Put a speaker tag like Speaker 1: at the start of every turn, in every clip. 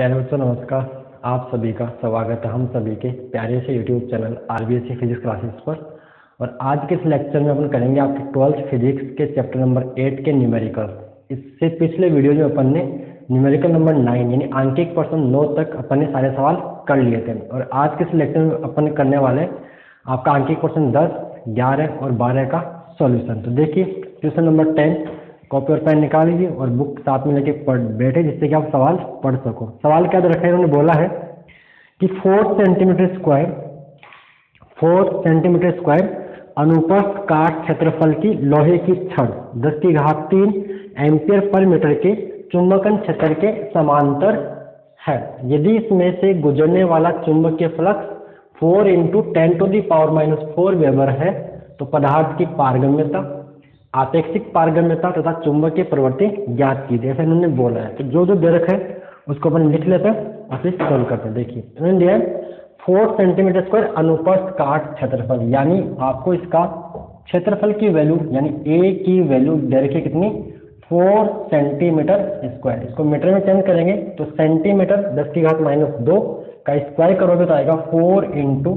Speaker 1: प्यारे बच्चों नमस्कार, आप सभी का स्वागत है हम सभी के प्यारे से YouTube channel R B S physics classes पर। और आज के इस लेक्चर में अपन करेंगे आपके ट्वेल्थ फिजिक्स के चैप्टर नंबर एट के न्यूमेरिकल इससे पिछले वीडियो में अपन ने न्यूमेरिकल नंबर नाइन यानी आंकिक पर्सन नौ तक अपन ने सारे सवाल कर लिए थे। और आज के इस लेक्चर में अपन करने वाले आपका आंकिक पर्सन दस, ग्यारह और बारह का सॉल्यूशन तो देखिए, क्वेश्चन नंबर टेन कॉपी और पेन निकाल लीजिए और बुक साथ में लेके पढ़, बैठे जिससे कि आप सवाल पढ़ सको। सवाल क्या रखा है? उन्होंने बोला है कि four centimetre square four centimetre square अनुपस्थ काट क्षेत्रफल की लोहे की छड़, दस की घात तीन एम्पियर पर मीटर के चुंबकन क्षेत्र के समांतर है। यदि इसमें से गुजरने वाला चुंबकीय flux four into ten to the power minus four weber है तो पदार्थ की पारगम्यता आपेक्षिक पारगम्यता तथा चुंबकीय प्रवृत्ति ज्ञात की ऐसा इन्होंने बोला है। तो जो जो दे है, उसको अपन लिख लेते हैं, और फिर सॉल्व करते हैं। देखिए इन्होंने दिया फोर सेंटीमीटर स्क्वायर अनुपस्थ काट क्षेत्रफल, यानी आपको इसका क्षेत्रफल की वैल्यू यानी ए की वैल्यू दे रखी कितनी? फोर सेंटीमीटर स्क्वायर इसको मीटर में चेंज करेंगे तो सेंटीमीटर दस की घात माइनस दो का स्क्वायर करोगे तो आएगा four into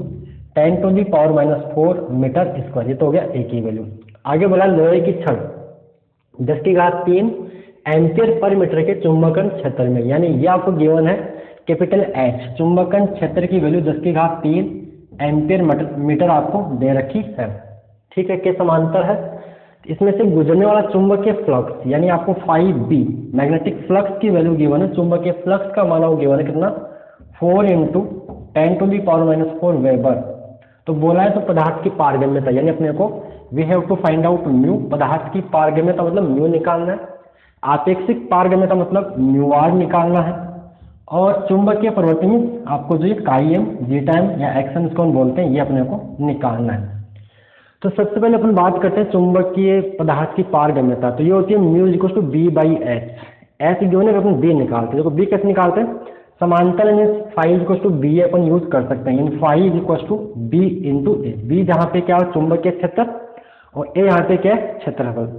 Speaker 1: ten to the power minus four metre square ये तो हो गया ए की वैल्यू आगे बोला, लोहे की छड़। दस की घात तीन, एम्पियर पर मीटर के चुंबकन क्षेत्र में। यानी ये आपको गिवन है कैपिटल एच चुंबकन क्षेत्र की वैल्यू दस की घात तीन, एम्पियर मीटर आपको दे रखी है। ठीक है, के समांतर है? इसमें से गुजरने वाला चुंबकीय फ्लक्स, यानी आपको फाइव बी मैग्नेटिक फ्लक्स की वैल्यू गिवन है। चुंबकीय फ्लक्स का माना गिवन है कितना? Four into ten to the power minus four weber तो बोला है तो पदार्थ की पारगम्यता, यानी अपने को we have to find out mu पदार्थ की पारगम्यता मतलब म्यू निकालना है। आपेक्षिक पारगम्यता मतलब म्यू आर निकालना है। और चुंबकीय प्रवृत्ति में आपको जो ये काई जी टाइम या एक्शन इसको बोलते हैं, ये अपने को निकालना है। तो सबसे पहले अपन बात करते हैं चुंबकीय पदार्थ की पारगम्यता तो ये होती है mu equal to B by H H जो है अपन बी निकालते हैं। बी कैसे निकालते हैं? समांतर mean phi equal to B upon use कर सकते हैं। यानी phi equal to B into A B जहाँ पे क्या हो? चुंबकीय क्षेत्र। और ए यहाँ पे क्या है? क्षेत्रफल।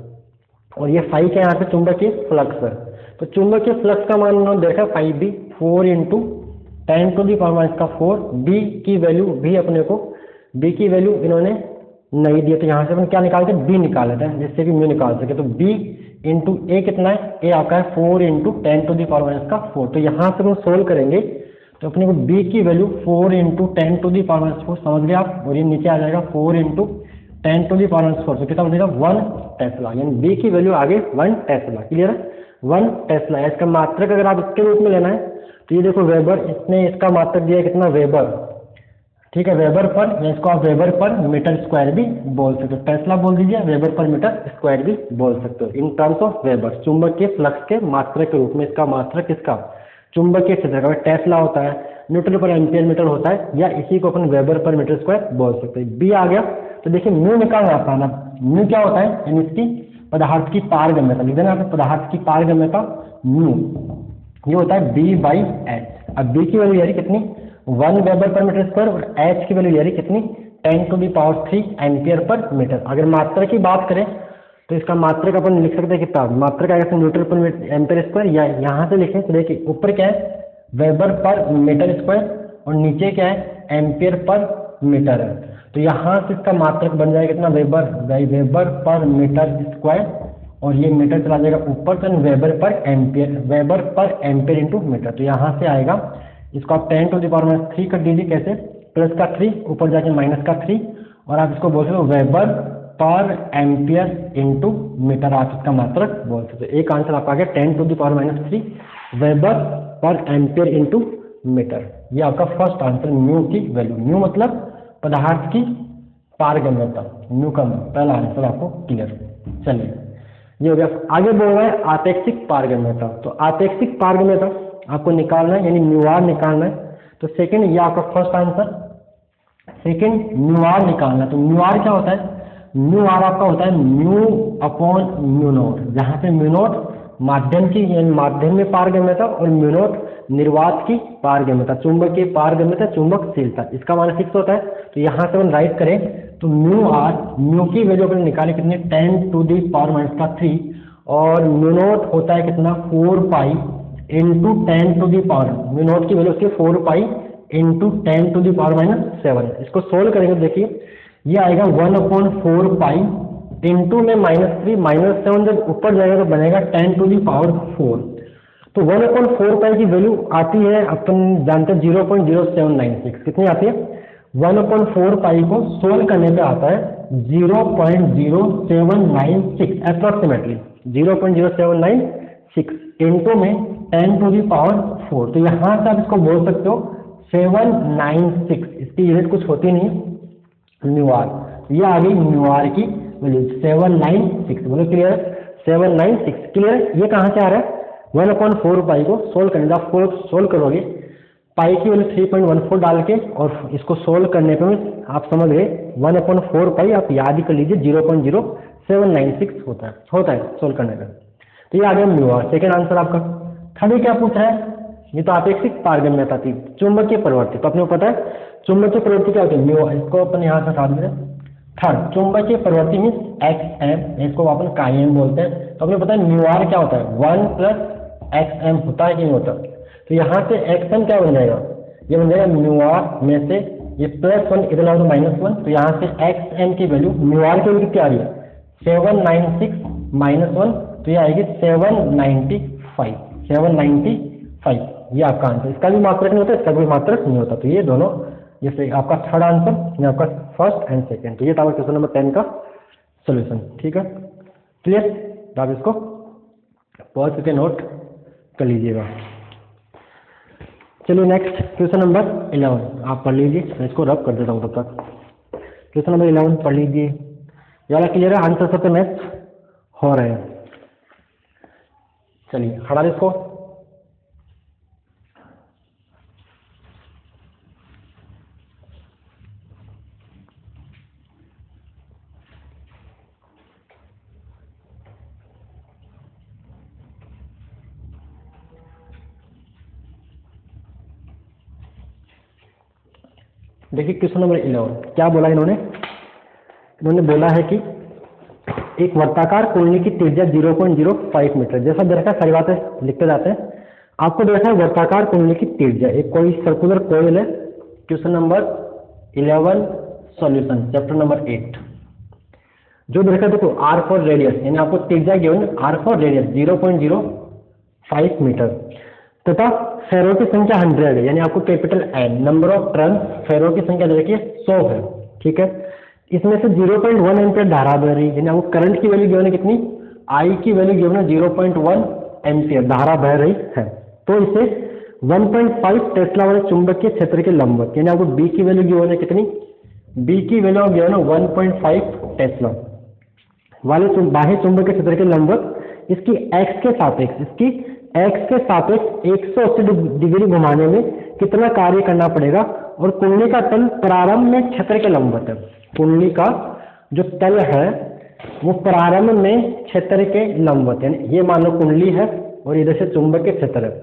Speaker 1: और ये फाइव क्या यहाँ पे? चुंबकीय फ्लक्स है। तो चुंबकीय फ्लक्स का मान उन्होंने देखा phi B four into ten to the power minus का फोर बी की वैल्यू भी अपने को बी की वैल्यू इन्होंने नहीं दिए तो यहाँ से अपन क्या निकालते हैं? बी निकाल लेते हैं, जिससे कि म्यू निकाल सके। तो बी इंटू ए कितना है? ए आपका है four into ten to the power minus का फोर तो यहाँ से हम सोल्व करेंगे। तो अपने को बी की value four into ten to the power minus four समझ गए आप? और ये नीचे आ जाएगा four into ten to the power four तो कितना बनेगा? वन टेस्ला यानी बी की वैल्यू आगे वन टेस्ला क्लियर है? वन टेस्ला इसका मात्रक अगर आप इसके रूप में लेना है तो ये देखो वेबर इसने इसका मात्रक दिया है कितना? वेबर ठीक है वेबर पर, या इसको आप वेबर पर मीटर स्क्वायर भी बोल सकते हो। टेस्ला बोल दीजिए वेबर पर मीटर स्क्वायर भी बोल सकते हो। इन टर्म्स ऑफ़ वेबर चुंबक के फ्लक्स के मात्रक के रूप में इसका मात्रक किसका? चुंबकीय क्षेत्र का टेस्ला होता है, न्यूटन पर एम्पियर मीटर होता है, या इसी को अपन वेबर पर मीटर स्क्वायर बोल सकते हैं। बी आ गया। तो देखिए म्यू निकालना आसान है म्यू क्या होता है, यानी इसकी पदार्थ की पारगम्यता, लिख देना पदार्थ की पारगम्यता म्यू ये होता है बी बाई एच अब बी की वैल्यू यारी कितनी? वन वेबर पर मीटर स्क्वायर और एच की वैल्यू यारी कितनी? Ten to the power three ampere पर मीटर अगर मात्रा की बात करें तो इसका मात्रक अपन लिख सकते हैं कितना? मात्रक आएगा न्यूटर पर एम्पियर स्क्वायर या यहाँ से लिखें तो देखिए ऊपर क्या है? वेबर पर मीटर स्क्वायर और नीचे क्या है? एम्पियर पर मीटर है तो यहाँ से इसका मात्रक बन जाएगा कितना? वेबर वेबर पर मीटर स्क्वायर, और ये मीटर चला जाएगा ऊपर तो वेबर पर एम्पियर, वेबर पर एम्पियर इंटू मीटर। तो यहाँ से आएगा। इसको आप ten to the power minus three कर दीजिए, कैसे? प्लस का थ्री ऊपर जाके माइनस का थ्री और आप इसको बोल सकते हो वेबर पर एम्पियर इंटू मीटर, आप इसका मात्रक बोल सकते हो। एक आंसर आपका आ गया ten to the power minus three weber पर एम्पियर इंटू मीटर। ये आपका फ़र्स्ट आंसर न्यू की वैल्यू न्यू मतलब पदार्थ की पारगम्यता म्यू का पहला आंसर आपको क्लियर चलिए, ये हो गया, आगे बोल रहा है आपेक्षिक पारगम्यता। तो आपेक्षिक पारगम्यता आपको निकालना है, यानी म्यू आर निकालना है। तो सेकंड ये आपका first answer second mu R निकालना। तो म्यू आर क्या होता है? म्यू आर आपका होता है म्यू अपॉन म्यू नोट जहाँ पे म्यू नोट माध्यम की, यानी माध्यम में पारगम्यता और म्यू नोट निर्वात की पारगम्यता, चुंबक की पारगम्यता, चुंबकशीलता। इसका मान फिक्स होता है। तो यहाँ से हम राइट करें तो म्यू आर म्यू की वैल्यू अपने निकाले कितने? Ten to the power minus का थ्री और म्यू नोट होता है कितना? Four pi into ten to the power mu naught की value four pi into ten to the power minus seven इसको सोल्व करेंगे, देखिए। ये आएगा one upon four pi into में माइनस थ्री माइनस सेवन जब ऊपर जाएगा तो बनेगा ten to the power four तो वन अपॉन फोर पाई की वैल्यू आती है अपन जानते हैं zero point zero seven nine six. कितनी आती है? वन अपॉन फोर पाई को सोल्व करने पे आता है zero point zero seven nine six approximately zero point zero seven nine six into में ten to the power four तो यहाँ से आप इसको बोल सकते हो सेवन नाइन सिक्स। इसकी यूनिट कुछ होती नहीं है। न्यूआर ये आ गई न्यूआर की वैल्यू, सेवन नाइन सिक्स। बोलो clear seven nine six. Clear ये कहाँ से आ रहा है? वन अपॉन फोर पाई को सोल्व करने का फोर सोल्व करोगे, पाई की value three point one four डाल के और इसको सोल्व करने पे आप समझ गए, वन अपॉन फोर पाई आप याद ही कर लीजिए, zero point zero seven nine six होता है होता है सोल्व करने का तो ये आ गया म्यू आर सेकेंड आंसर आपका। थर्ड क्या पूछा है? ये तो आप एक सिख अपेक्षित पारगम्यता थी चुंबकीय प्रवृत्ति। तो अपने को पता है, चुंबकीय प्रवृत्ति क्या होती है? म्यू इसको अपन यहाँ से हटा दें थर्ड, चुंबकीय प्रवृत्ति मीन्स एक्स एम इसको अपन काई एम बोलते हैं। तो अपने पता है, म्यू आर क्या होता है? वन प्लस एक्स एम होता है कि नहीं होता तो यहाँ से एक्स एम क्या बन जाएगा? ये बन जाएगा म्यू आर में से ये प्लस वन इधर आओ तो माइनस वन तो यहाँ से एक्स एम की वैल्यू म्यू आर की वैल्यू कितनी आ रही है। Seven nine six minus one तो ये आएगी seven ninety five seven ninety five ये आपका आंसर इसका भी मात्रक नहीं होता इसका भी मात्रक नहीं होता। तो ये दोनों जैसे आपका थर्ड आंसर ये आपका फ़र्स्ट एंड सेकेंड तो ये था क्वेश्चन नंबर टेन का सोल्यूशन ठीक है? क्लियर तो आप इसको पॉज करके नोट कर लीजिएगा। चलिए नेक्स्ट क्वेश्चन नंबर इलेवन आप पढ़ लीजिए, मैं इसको रब कर देता हूँ तब तक। क्वेश्चन नंबर इलेवन पढ़ लीजिए। ज़्यादा क्लियर है? आंसर सबसे मैच हो रहे हैं। चलिए, हटा इसको। देखिए क्वेश्चन नंबर इलेवन क्या बोला इन्होंने? इन्होंने बोला है कि एक वर्ताकार कुंडली की त्रिज्या 0.05 मीटर जैसा देखा सारी बातें लिखते जाते हैं, आपको देखा है वर्ताकार कुंडली की त्रिज्या, एक कोई सर्कुलर कोयल है, question number eleven solution chapter number eight जो देखा देखो आर फॉर रेडियस यानी आपको त्रिज्या given R for radius 0.05 metre तथा फेरो की संख्या हंड्रेड है, यानी आपको capital N number of turn फेरो की संख्या देखिए सौ है, ठीक है? इसमें से 0.1 पॉइंट वन एम्पियर धारा बह रही है यानी आपको करंट की वैल्यू गिवन है कितनी? आई की वैल्यू गिवन है 0.1 एम्पियर धारा बह रही है। तो इसे 1.5 टेस्ला वाले चुंबकीय क्षेत्र के लंबवत यानी आपको बी की वैल्यू गिवन है कितनी? बी की वैल्यू गिवन है 1.5 टेस्ला वाले बाह्य चुंबकीय क्षेत्र के लंबवत इसकी एक्स के सापेक्ष, इसकी एक्स के सापेक्ष 180 डिग्री घुमाने में कितना कार्य करना पड़ेगा? और कुंडली का तल प्रारंभ में क्षेत्र के लंबवत है। कुंडली का जो तल है, वो प्रारंभ में क्षेत्र के लंबवत है। ये मान कुंडली है और इधर से चुंबक के क्षेत्र है।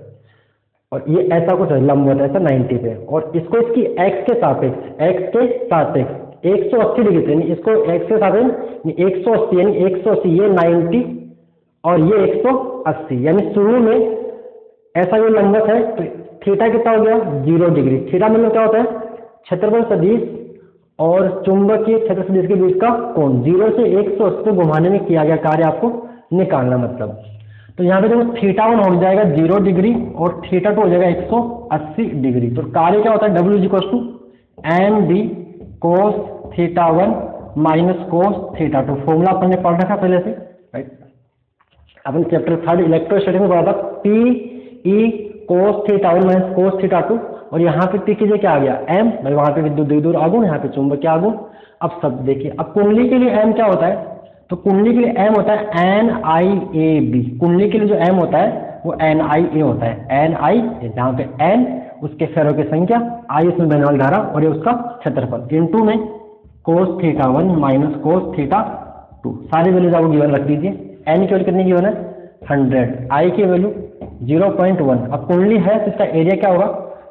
Speaker 1: और ये ऐसा कुछ है, लंबवत ऐसा 90 पे। और इसको इसकी एक्स के सापेक्ष एक्स के सापेक्ष 180 डिग्री, यानी इसको एक्स के सापेक्ष 180 यानी 180 ये 90 और ये 180 यानी शुरू में ऐसा जो लंबवत है थीटा कितना हो गया? ज़ीरो डिग्री थीटा मतलब क्या होता है? क्षेत्रफल सदिश और चुंबकीय क्षेत्र सदिश के बीच का कोण। ज़ीरो से एक सौ अस्सी घुमाने में किया गया कार्य आपको निकालना मतलब। तो यहाँ पे देखो थीटा वन हो जाएगा ज़ीरो डिग्री और थीटा टू हो जाएगा एक सौ अस्सी डिग्री तो कार्य क्या होता है? W equal to M D cos theta one minus cos theta two formula अपन ने पढ़ रखा पहले से राइट अपन चैप्टर थर्ड इलेक्ट्रोस्टैटिक में पढ़ा था P E cos theta one minus cos theta two और यहाँ पे पी कीजिए क्या आ गया? एम भाई वहाँ पे विद्युत दूर आगुण यहाँ पे चुंबकीय आगुण अब सब देखिए, अब कुंडली के लिए एम क्या होता है? तो कुंडली के लिए एम होता है एन आई ए बी कुंडली के लिए जो एम होता है, वो एन आई ए होता है। एन आई जहाँ पे एन उसके फेरों की संख्या आई उसमें बहने वाली धारा और ये उसका क्षेत्रफल। इन टू में cos theta one minus cos theta two सारी वैल्यूज़ आपको गिवन रख दीजिए। एन की वैल्यू कितनी गिवन है हंड्रेड आई की वैल्यू ज़ीरो पॉइंट वन अब कुंडली है तो इसका एरिया क्या होगा?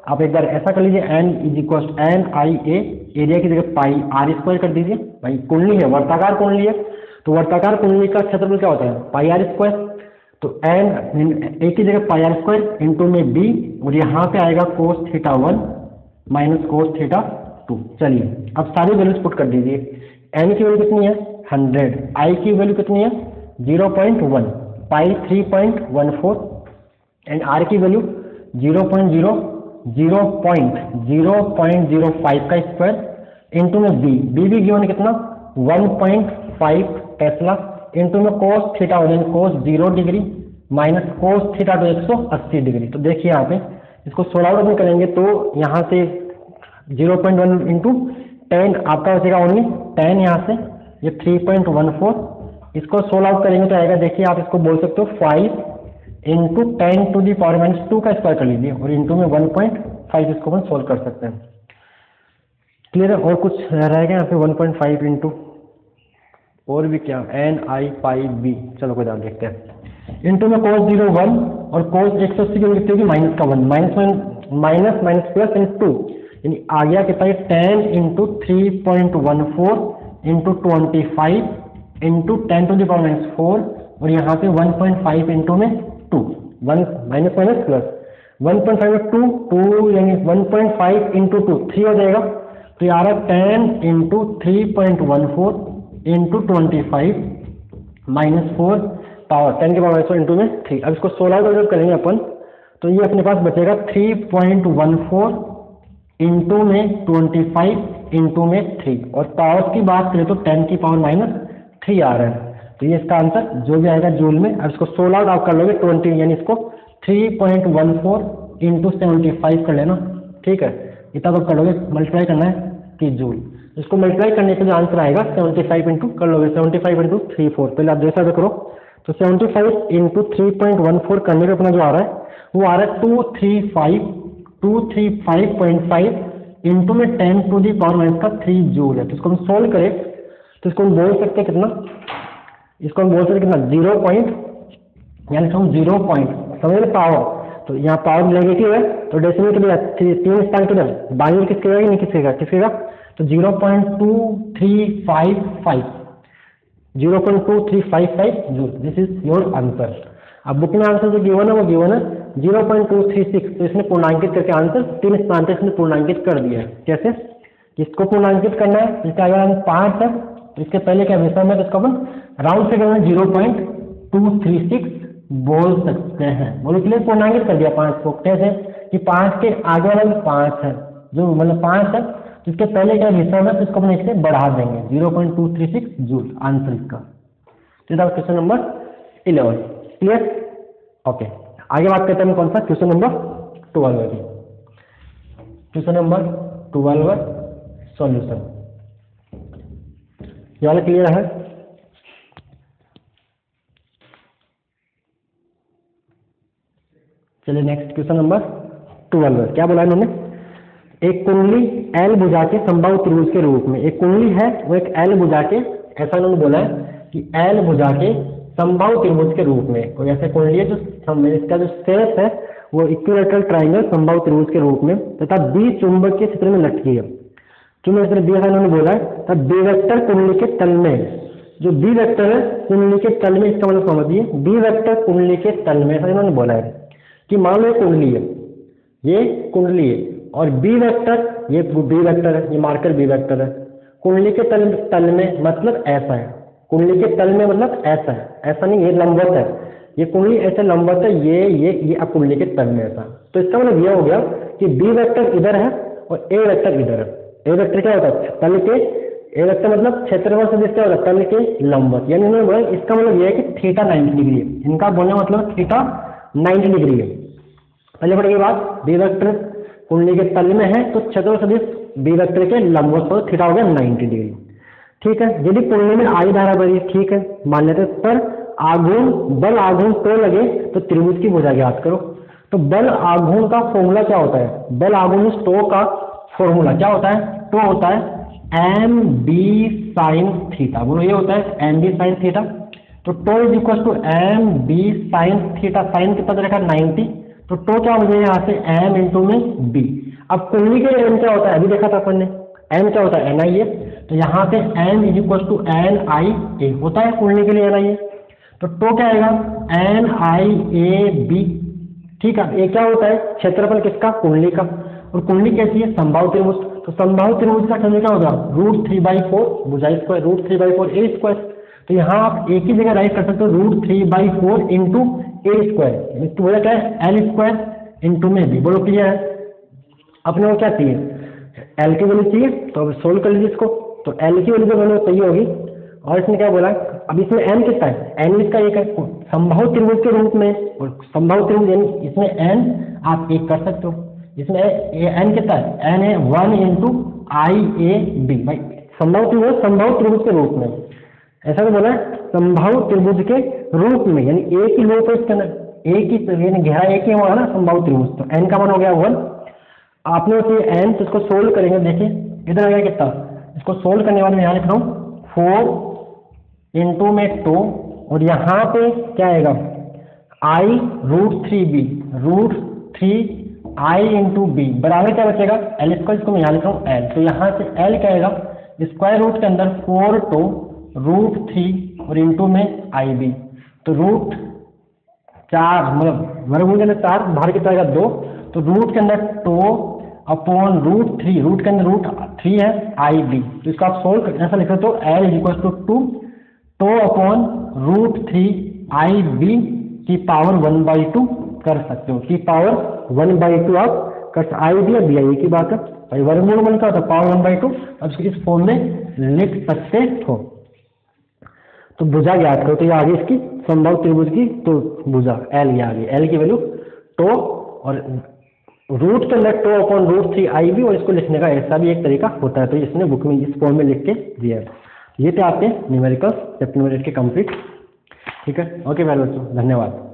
Speaker 1: आप एक बार ऐसा कर लीजिए N is equal to N I A area जगह पाई आर स्क्वायर कर दीजिए। भाई कुंडली है, वर्ताकार कुंडली है। तो वर्ताकार कुंडली का क्षेत्रफल क्या होता है? पाई आर स्क्वायर तो एन ए की जगह पाई आर स्क्वायर इंटू में बी और यहाँ पे आएगा cos theta one minus cos theta two चलिए, अब सारी वैल्यूज़ पुट कर दीजिए। एन की वैल्यू कितनी है? हंड्रेड आई की वैल्यू कितनी है? Zero point one pi three point one four and R की value zero point zero zero point zero point zero five का स्क्वायर इंटू में बी बी भी गिवन कितना? One point five tesla into में cos theta जाएँगे cos zero degree minus cos theta two एक सौ अस्सी डिग्री तो देखिए यहाँ पे, इसको सोल्व आउट करेंगे तो यहाँ से zero point one into ten आपका बचेगा ओनली टेन यहाँ से, ये थ्री पॉइंट वन फोर इसको सोल्व आउट करेंगे तो आएगा, देखिए आप इसको बोल सकते हो five into ten to the power minus two का स्क्वायर कर लीजिए और इंटू में वन पॉइंट फाइव इसको अपन सोल्व कर सकते हैं। क्लियर है? और कुछ रहेगा यहाँ पे वन पॉइंट फाइव इंटू और भी क्या? एन आई पाई बी चलो कोई दाम देखते हैं। इंटू में कोस ज़ीरो वन और कोस एक सौ अस्सी लिखते माइनस का one minus one minus minus plus into यानी आ गया कितना? Ten into three point one four into twenty five into ten to the power minus four और यहाँ पे वन पॉइंट फाइव इंटू में two one minus minus plus one point five two two यानी one point five into two three हो जाएगा। तो ये ten into three point one four into twenty five minus four power ten के power minus four into में three अब इसको सोलह का जब करेंगे अपन। तो ये अपने पास बचेगा three point one four into में ट्वेंटी फाइव इंटू में थ्री और पावर की बात करें तो टेन की पावर माइनस थ्री आ रहा है। तो ये इसका आंसर जो भी आएगा जूल में, अब इसको सोल सोलह आप कर लोगे ट्वेंटी यानी इसको three point one four into seventy five कर लेना। ठीक है? इतना तो कर लोगे मल्टीप्लाई करना है कि जूल इसको मल्टीप्लाई करने के जो आंसर आएगा सेवेंटी फाइव इंटू कर लोगे seventy five into three four पहले आप जैसा भी करो तो seventy five into three point one four करने का अपना जो आ रहा है, वो आ रहा है two three five two three five point five into में ten to the power minus का थ्री जूल है। तो इसको हम सोल्व करें तो इसको हम बोल सकते हैं कितना? इसको हम बोल सकते हैं कितना? ज़ीरो पॉइंट यानी हम ज़ीरो पॉइंट समझ पावर तो यहाँ पावर नेगेटिव है तो डेसिमल के लिए तीन स्थान के बाई किसके नहीं किसके का किसके का तो zero point two three five five zero point two three five five joule this is your answer अब बुक में आंसर जो गिवन है, वो गिवन है। Zero point two three six तो इसने पूर्णांकित करके आंसर तीन स्थान पर इसने पूर्णांकित कर दिया है। कैसे? किसको पूर्णांकित करना है? इसका अगर पाँच है। इसके पहले क्या विषम है तो इसको अपन राउंड फिगर में zero point two three six बोल सकते हैं। बोलो इसलिए पूर्णांकित कर दिया पाँच को। कैसे कि पाँच के आगे वाला पाँच है। जो मतलब पाँच है तो इसके पहले क्या विषम है तो इसको अपन इससे बढ़ा देंगे। Zero point two three six joule answer इसका question number eleven clear okay आगे बात करते हैं कौन सा? Question number twelve question number twelve solution ये वाला क्लियर है चलिए नेक्स्ट क्वेश्चन नंबर ट्वेल्व क्या बोला इन्होंने? एक कुंडली एल बुझा के संभव त्रिभुज के रूप में। एक कुंडली है, वो एक एल बुझा के ऐसा उन्होंने बोला है कि एल बुझा के संभव त्रिभुज के रूप में। कोई ऐसे कुंडली है जो इसका जो शेष है, वो इक्विलेटरल ट्राइंगल संभव त्रिभुज के रूप में, तथा बी चुंबक के क्षेत्र में लटकी है। चुंबक क्षेत्र बी इन्होंने बोला तब बी वेक्टर कुंडली के तल में। जो बी वेक्टर है, कुंडली के तल में, इसका मतलब समझिए बी वेक्टर कुंडली के तल में, ऐसा इन्होंने बोला है। कि मान लो ये कुंडली है, ये कुंडली है, और बी वेक्टर ये बी वेक्टर है, ये मार्कर बी वेक्टर है। कुंडली के तल तल में मतलब ऐसा है। कुंडली के तल में मतलब ऐसा है। ऐसा नहीं, ये लंबवत है। ये कुंडली ऐसे लंबवत है, ये ये ये कुंडली के तल में ऐसा। तो इसका मतलब ये हो गया कि बी वेक्टर इधर है और ए वेक्टर इधर है। ए वेक्टर क्या होता है? तल के ए वेक्टर मतलब क्षेत्रफल से क्या होता है, तल के लंबवत। यानी उन्होंने बोला, इसका मतलब ये है कि थीटा नाइन्टी डिग्री है। इनका बोलने मतलब थीटा नाइन्टी डिग्री है। पहले पड़ेगी बात बी वेक्टर कुंडली के तल में है तो क्षेत्र सदिश बी वेक्टर के लंबवत पर थीटा हो गया 90 डिग्री ठीक है? यदि कुंडली में आई धारा बड़ी ठीक है? मान लेते पर आघूर्ण, बल आघूर्ण तो लगे तो त्रिभुज की भुजा ज्ञात करो। तो बल आघूर्ण का फॉर्मूला क्या होता है? बल आघूर्ण स्टो का फॉर्मूला क्या होता है? तो होता है एम बी साइन थीटा बोलो, ये होता है एम बी साइन थीटा तो tau is equal to M B sine theta sine कितना रखा नाइनटी तो टो क्या हो जाएगा यहाँ से? एम इंटू में बी अब कुंडली के एम क्या होता है? अभी देखा था अपन ने। एम क्या होता है? एन आई ए तो यहाँ पे M is equal to N I A होता है कुंडली के लिए एन आई ए तो टो क्या आएगा? एन आई ए बी ठीक है ये क्या होता है? क्षेत्रफल किसका? कुंडली का और कुंडली कैसी है, संभाव त्रिभुज तो संभाव त्रिभुज का क्षण क्या होगा? Root three by four भुजाई square root three by four A square तो यहाँ आप एक ही जगह राइट कर सकते हो root three by four into A square तो वजह क्या है? एल स्क्वायर इंटू में बी बोलो क्लियर है? अपने को क्या चाहिए? एल की वैल्यू चाहिए तो अब सोल्व कर लीजिए इसको। तो एल की वैल्यू जो मैंने सही होगी। और इसने क्या बोला? अब इसमें एन कितना है? एन इसका एक है। संभव त्रिभुज के रूप में, और संभव त्रिभुज यानी इसमें एन आप एक कर सकते हो। इसमें एन कितना है एन है one into I A B भाई, संभव त्रिभुज संभव त्रिभुज के रूप में। ऐसा तो बोला संभव त्रिभुज के रूप में, यानी एक ही लोप है इसके अंदर एक ही यानी गहरा एक ही हुआ ना संभव त्रिभुज तो एन का मान हो गया वन आपने उसे एन तो इसको सोल्व करेंगे, देखिए, इधर आ गया कितना, इसको सोल्व करने वाले यहाँ लिख रहा हूँ फोर इंटू में टू और यहाँ पे क्या आएगा? I root three B root three I into B बराबर क्या बचेगा? एल स्क्वायर इसको मैं यहाँ लिख रहा हूँ एल तो यहाँ से एल क्या आएगा स्क्वायर रूट के अंदर फोर टू रूट थ्री और इंटू में आई बी तो रूट चार मतलब वर्गमूल के अंदर चार बाहर कितना आएगा दो तो रूट के अंदर two upon root three root के अंदर रूट थ्री है आई बी तो इसको आप सोल्व ऐसा लिख सकते हो L is equal to two two upon root three I B की पावर वन बाई टू कर सकते हो। की पावर वन बाई टू आप कर आई या बी आई की बात है। भाई वर्गमूल मन का पावर वन बाई टू अब इस फॉर्म में लिख सकते हो। तो भुजा ज्ञात करो तो ये आगे इसकी, संभव त्रिभुज की तो भुजा एल ये आगे। एल की वैल्यू टो और रूट के अंदर two upon root three I भी और इसको लिखने का ऐसा भी एक तरीका होता है तो इसने बुक में इस फॉर्म में लिख के दिया है। ये थे आपके न्यूमेरिकल्स चैप्टर नंबर एट के कंप्लीट ठीक है? ओके वेल बच्चों धन्यवाद।